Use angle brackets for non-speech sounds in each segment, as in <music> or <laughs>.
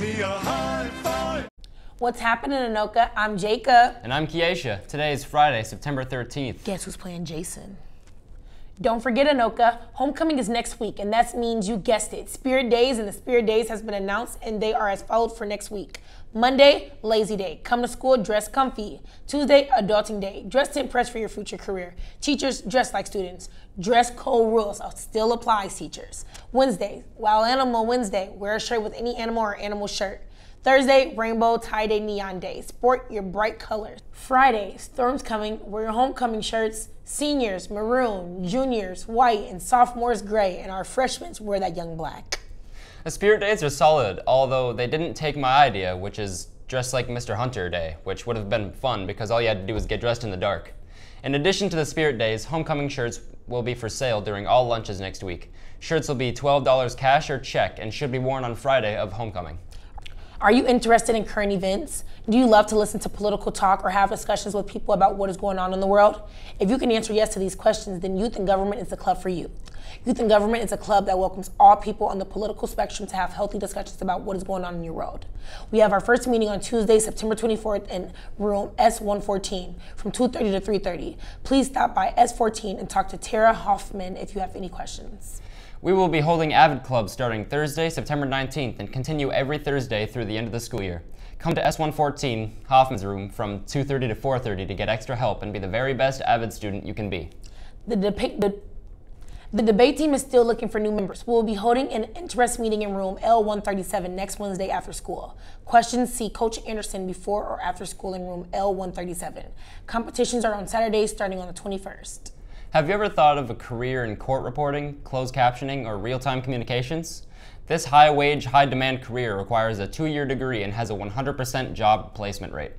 Give me a high five. What's happening, Anoka? I'm Jacob. And I'm Kiesha. Today is Friday, September 13th. Guess who's playing Jason? Don't forget, Anoka, homecoming is next week, and that means you guessed it. Spirit Days and the Spirit Days has been announced, and they are as followed for next week. Monday, lazy day. Come to school, dress comfy. Tuesday, adulting day. Dress to impress for your future career. Teachers, dress like students. Dress code rules still applies, teachers. Wednesday, Wild Animal Wednesday. Wear a shirt with any animal or animal shirt. Thursday, rainbow tie-dye neon day. Sport your bright colors. Friday, storms coming. Wear your homecoming shirts. Seniors, maroon. Juniors, white. And sophomores, gray. And our freshmen wear that young black. The Spirit Days are solid, although they didn't take my idea, which is dress like Mr. Hunter Day, which would have been fun because all you had to do was get dressed in the dark. In addition to the Spirit Days, homecoming shirts will be for sale during all lunches next week. Shirts will be $12 cash or check and should be worn on Friday of homecoming. Are you interested in current events? Do you love to listen to political talk or have discussions with people about what is going on in the world? If you can answer yes to these questions, then Youth and Government is the club for you. Youth and Government is a club that welcomes all people on the political spectrum to have healthy discussions about what is going on in your world. We have our first meeting on Tuesday, September 24th in room S114 from 2.30 to 3.30. Please stop by S14 and talk to Tara Hoffman if you have any questions. We will be holding Avid Club starting Thursday, September 19th and continue every Thursday through the end of the school year. Come to S114, Hoffman's room, from 2.30 to 4.30 to get extra help and be the very best Avid student you can be. The, the, the debate team is still looking for new members. We will be holding an interest meeting in room L137 next Wednesday after school. Questions see Coach Anderson before or after school in room L137. Competitions are on Saturdays starting on the 21st. Have you ever thought of a career in court reporting, closed captioning, or real-time communications? This high-wage, high-demand career requires a two-year degree and has a 100% job placement rate.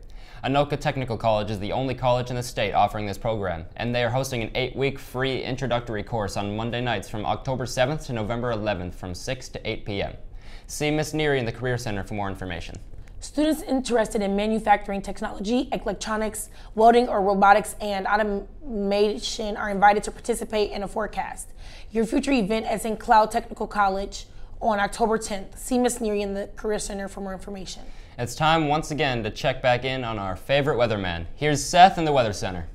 Anoka Technical College is the only college in the state offering this program, and they are hosting an eight-week free introductory course on Monday nights from October 7th to November 11th from 6 to 8 p.m. See Miss Neary in the Career Center for more information. Students interested in manufacturing technology, electronics, welding, or robotics and automation are invited to participate in a forecast. Your future event is in Cloud Technical College on October 10th. See Ms. Neary in the Career Center for more information. It's time once again to check back in on our favorite weatherman. Here's Seth in the Weather Center.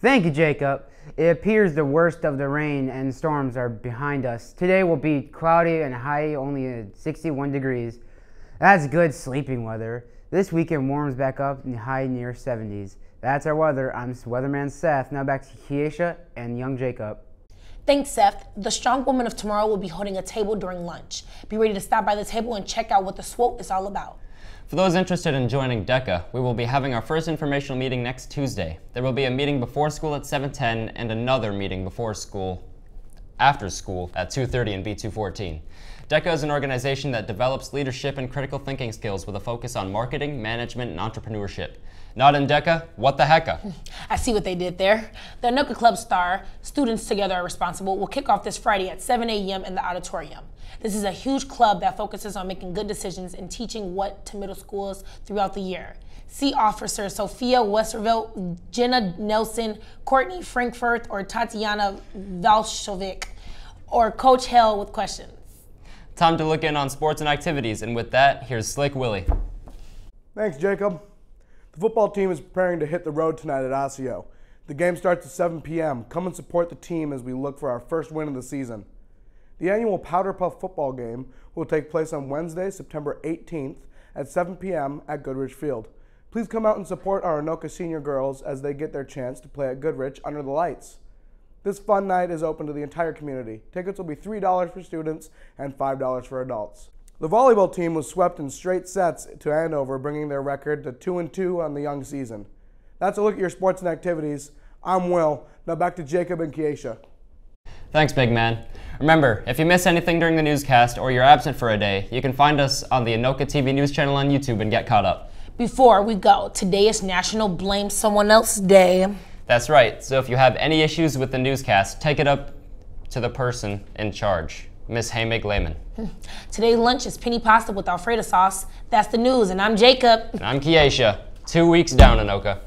Thank you, Jacob. It appears the worst of the rain and storms are behind us. Today will be cloudy and high only at 61 degrees. That's good sleeping weather. This weekend warms back up in high near 70s. That's our weather. I'm Weatherman Seth. Now back to Kiesha and young Jacob. Thanks, Seth. The Strong Woman of Tomorrow will be holding a table during lunch. Be ready to stop by the table and check out what the SWOT is all about. For those interested in joining DECA, we will be having our first informational meeting next Tuesday. There will be a meeting before school at 7.10 and another meeting before school, after school at 2.30 in B214. DECA is an organization that develops leadership and critical thinking skills with a focus on marketing, management, and entrepreneurship. Not in DECA? What the hecka? <laughs> I see what they did there. The Anoka Club Star, Students Together Are Responsible, will kick off this Friday at 7 a.m. in the auditorium. This is a huge club that focuses on making good decisions and teaching what to middle schools throughout the year. See Officer Sophia Westervelt, Jenna Nelson, Courtney Frankfurt, or Tatiana Valshovic, or Coach Hell with questions. Time to look in on sports and activities, and with that, here's Slick Willie. Thanks, Jacob. The football team is preparing to hit the road tonight at Osseo. The game starts at 7 p.m. Come and support the team as we look for our first win of the season. The annual Powder Puff football game will take place on Wednesday, September 18th at 7 p.m. at Goodrich Field. Please come out and support our Anoka senior girls as they get their chance to play at Goodrich under the lights. This fun night is open to the entire community. Tickets will be $3 for students and $5 for adults. The volleyball team was swept in straight sets to Andover, bringing their record to 2 and 2 on the young season. That's a look at your sports and activities. I'm Will. Now back to Jacob and Kiesha. Thanks, big man. Remember, if you miss anything during the newscast or you're absent for a day, you can find us on the Anoka TV news channel on YouTube and get caught up. Before we go, today is National Blame Someone Else Day. That's right. So if you have any issues with the newscast, take it up to the person in charge, Miss Haymig Lehman. <laughs> Today's lunch is penne pasta with Alfredo sauce. That's the news, and I'm Jacob. And I'm Kiesha. Two weeks down, Anoka.